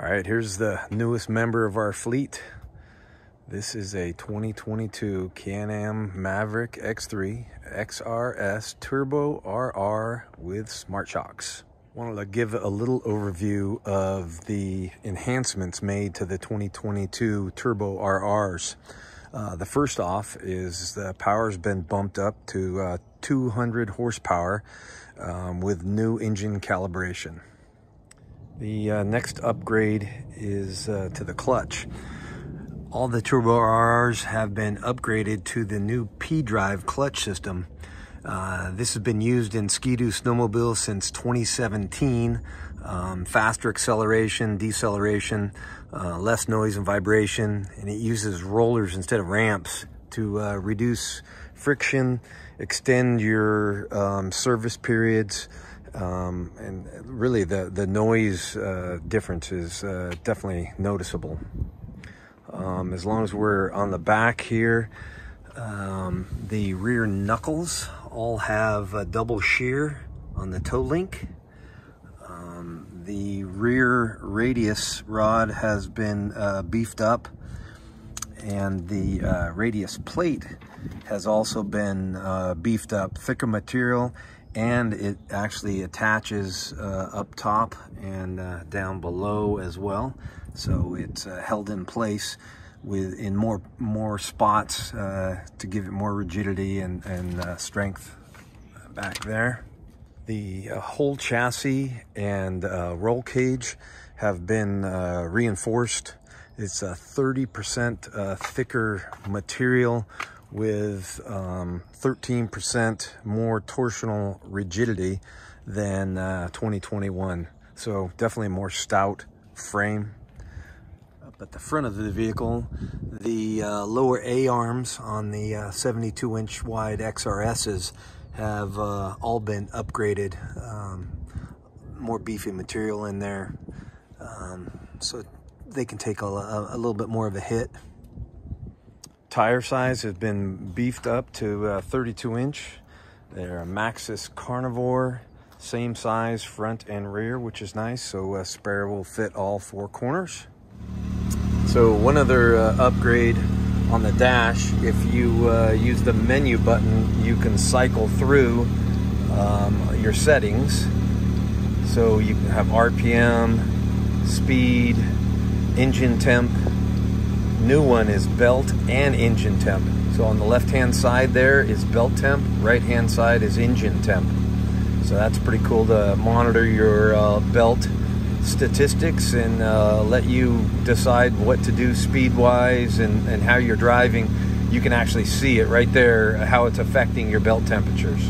All right, here's the newest member of our fleet. This is a 2022 Can-Am Maverick X3 XRS Turbo RR with Smart Shox. Wanted to give a little overview of the enhancements made to the 2022 Turbo RRs. Uh, the first off is the power's been bumped up to uh, 200 horsepower um, with new engine calibration. The uh, next upgrade is uh, to the clutch. All the Turbo RRs have been upgraded to the new pDrive clutch system. Uh, this has been used in Ski-Doo snowmobile since 2017. Um, faster acceleration, deceleration, uh, less noise and vibration, and it uses rollers instead of ramps to uh, reduce friction, extend your um, service periods, um, and really the, the noise uh, difference is uh, definitely noticeable. Um, as long as we're on the back here, um, the rear knuckles all have a double shear on the toe link. Um, the rear radius rod has been uh, beefed up and the uh, radius plate has also been uh, beefed up, thicker material and it actually attaches uh, up top and uh, down below as well. So it's uh, held in place with in more more spots uh, to give it more rigidity and, and uh, strength back there. The uh, whole chassis and roll cage have been reinforced. It's a 30% thicker material with 13% um, more torsional rigidity than uh, 2021. So definitely a more stout frame. Up at the front of the vehicle, the uh, lower A-arms on the 72-inch uh, wide XRSs have uh, all been upgraded. Um, more beefy material in there. Um, so they can take a, a, a little bit more of a hit. Tire size has been beefed up to uh, 32 inch. They're a Maxxis Carnivore, same size front and rear, which is nice. So a spare will fit all four corners. So one other uh, upgrade on the dash, if you uh, use the menu button, you can cycle through um, your settings. So you have RPM, speed, engine temp, new one is belt and engine temp. So on the left-hand side there is belt temp, right-hand side is engine temp. So that's pretty cool to monitor your uh, belt statistics and uh, let you decide what to do speed-wise and, and how you're driving. You can actually see it right there, how it's affecting your belt temperatures.